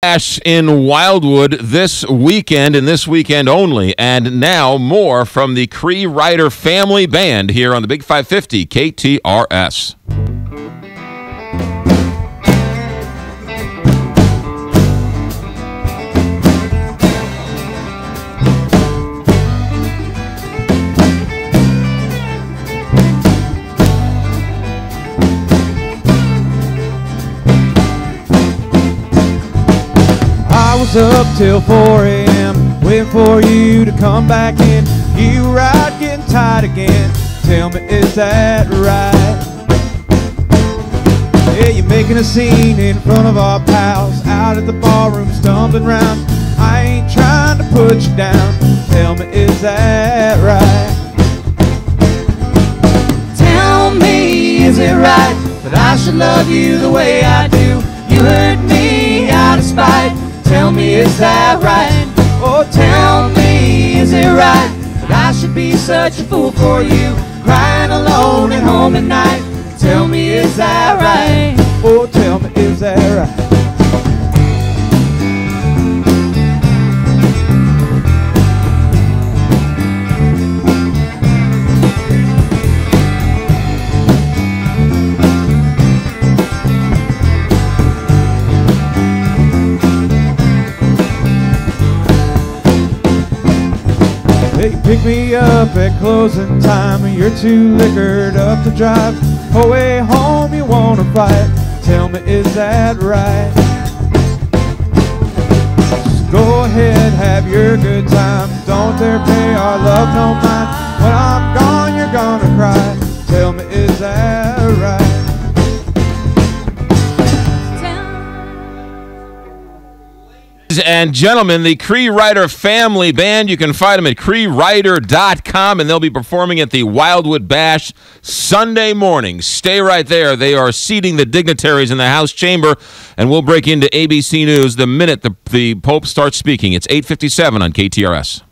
Bash in Wildwood this weekend and this weekend only. And now more from the Cree Rider Family Band here on the Big 550 KTRS. Was up till 4 a.m. waiting for you to come back in. You out getting tired again. Tell me, is that right? Yeah, you're making a scene in front of our pals out at the barroom, stumbling round. I ain't trying to put you down. Tell me, is that right? Tell me, is it right that I should love you the way I do? Is that right? Oh, tell me, is it right that I should be such a fool for you? Crying alone at home at night. Tell me, is that right? Pick me up at closing time you're too liquored up to drive. Away home you wanna fight. Tell me, is that right? Just go ahead, have your good time. Don't dare pay our love no mind. When I'm gone, you're gonna cry. Tell me, is that right? And gentlemen, the Cree Rider Family Band. You can find them at creerider.com, and they'll be performing at the Wildwood Bash Sunday morning. Stay right there. They are seating the dignitaries in the House chamber, and we'll break into ABC News the minute the, the Pope starts speaking. It's 857 on KTRS.